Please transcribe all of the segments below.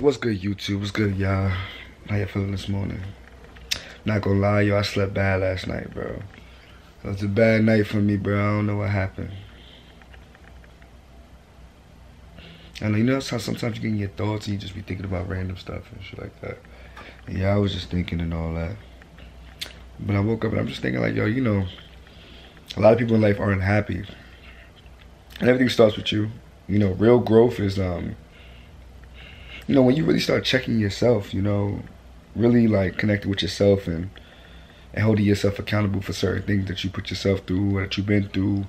What's good, YouTube? What's good, y'all? How you feeling this morning? Not gonna lie, yo, I slept bad last night, bro. It was a bad night for me, bro. I don't know what happened. And you know how sometimes you get in your thoughts and you just be thinking about random stuff and shit like that. Yeah, I was just thinking and all that. But I woke up and I'm just thinking like, yo, you know, a lot of people in life aren't happy. And everything starts with you. You know, real growth is um you know, when you really start checking yourself, you know, really like connecting with yourself and and holding yourself accountable for certain things that you put yourself through, that you've been through,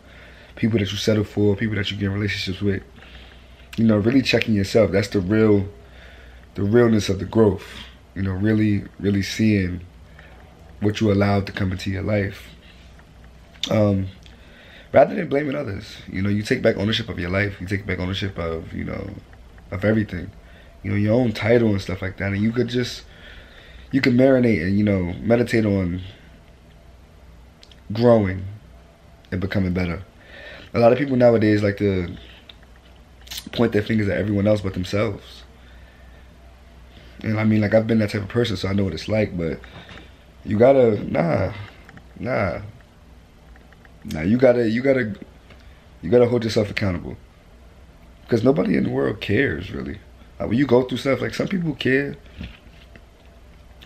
people that you settle for, people that you get in relationships with. You know, really checking yourself. That's the real, the realness of the growth. You know, really, really seeing what you allowed to come into your life. Um, rather than blaming others, you know, you take back ownership of your life. You take back ownership of, you know, of everything. You know, your own title and stuff like that, and you could just you can marinate and you know meditate on growing and becoming better. A lot of people nowadays like to point their fingers at everyone else but themselves. And I mean, like I've been that type of person, so I know what it's like. But you gotta, nah, nah, nah. You gotta, you gotta, you gotta hold yourself accountable. Because nobody in the world cares really. Like, when you go through stuff, like some people care,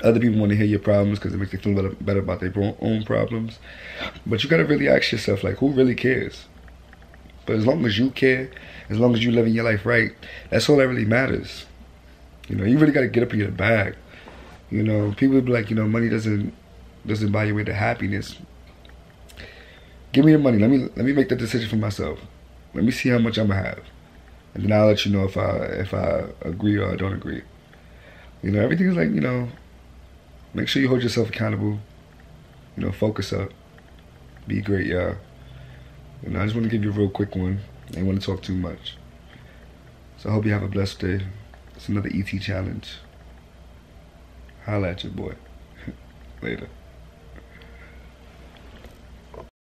other people want to hear your problems because it makes them feel better, better about their own problems. But you got to really ask yourself, like, who really cares? But as long as you care, as long as you're living your life right, that's all that really matters. You know, you really got to get up in your bag. You know, people be like, you know, money doesn't doesn't buy your way to happiness. Give me the money. Let me let me make the decision for myself. Let me see how much I'm gonna have, and then I'll let you know if I if I agree or I don't agree. You know, everything is like you know, Make sure you hold yourself accountable. You know, focus up. Be great, y'all. And I just want to give you a real quick one. I didn't want to talk too much. So I hope you have a blessed day. It's another ET challenge. Holla at your boy. Later.